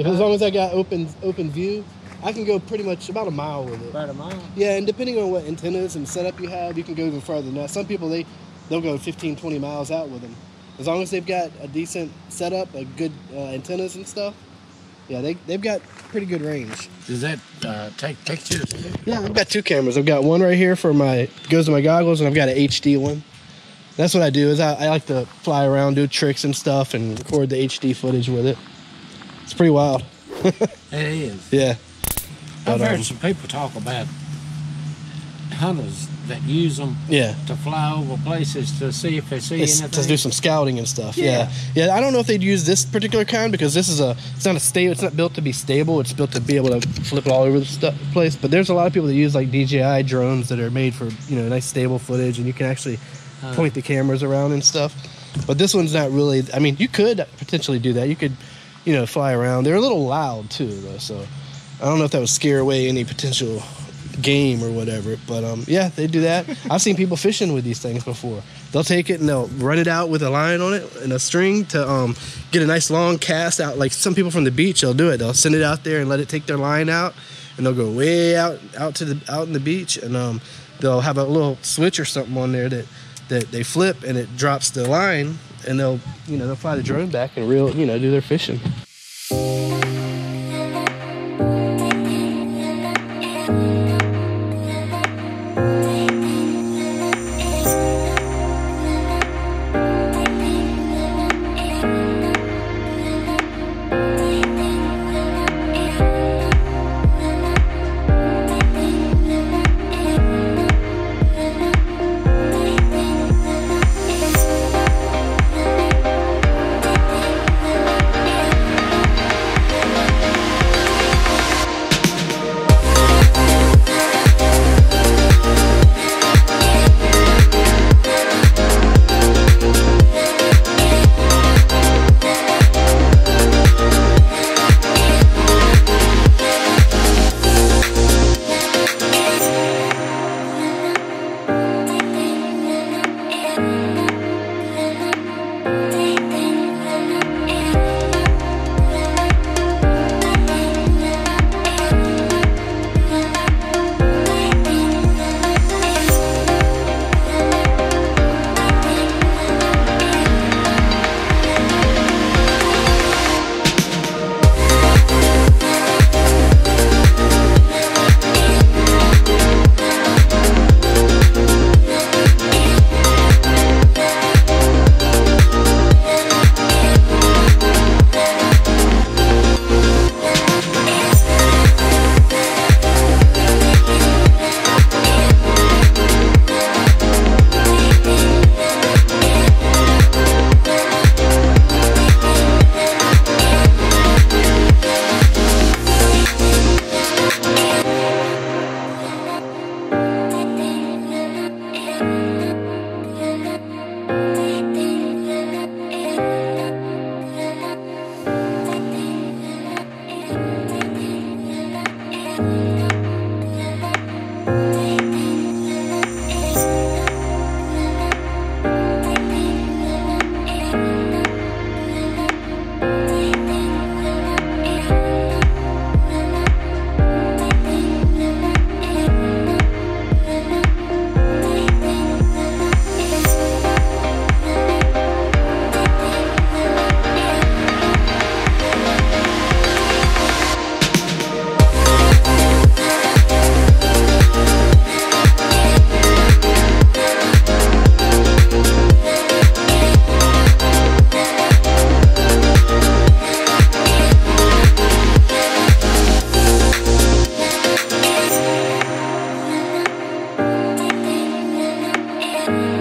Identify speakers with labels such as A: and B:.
A: If as long as I got open open view, I can go pretty much about a mile with it.
B: About a mile.
A: Yeah, and depending on what antennas and setup you have, you can go even farther than that. Some people they they'll go 15, 20 miles out with them. As long as they've got a decent setup, a good uh, antennas and stuff. Yeah, they they've got pretty good range.
B: Does that uh, take pictures?
A: Yeah, I've got two cameras. I've got one right here for my goes to my goggles, and I've got an HD one. That's what I do. Is I, I like to fly around, do tricks and stuff, and record the HD footage with it. It's pretty wild.
B: It is.
A: Yeah.
B: I've
A: But,
B: heard
A: um,
B: some people talk about hunters that use them
A: Yeah.
B: to fly over places to see if they see
A: It's,
B: anything.
A: to do some scouting and stuff.
B: Yeah.
A: Yeah. yeah. I don't know if they'd use this particular kind because this is a. It's not a stable. It's not built to be stable. It's built to be able to flip it all over the stu- place. But there's a lot of people that use like DJI drones that are made for you know nice stable footage, and you can actually
B: Uh.
A: point the cameras around and stuff. But this one's not really. I mean, you could potentially do that. You could, you know, fly around. They're a little loud too, though. So I don't know if that would scare away any potential game or whatever. But um, yeah, they do that. I've seen people fishing with these things before. They'll take it and they'll run it out with a line on it and a string to um, get a nice long cast out. Like some people from the beach, they'll do it. They'll send it out there and let it take their line out, and they'll go way out out to the out in the beach, and um, they'll have a little switch or something on there that that they flip and it drops the line, and they'll you know they'll fly the drone back and reel you know do their fishing. Bye.